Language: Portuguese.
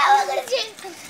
Tchau, agradecido.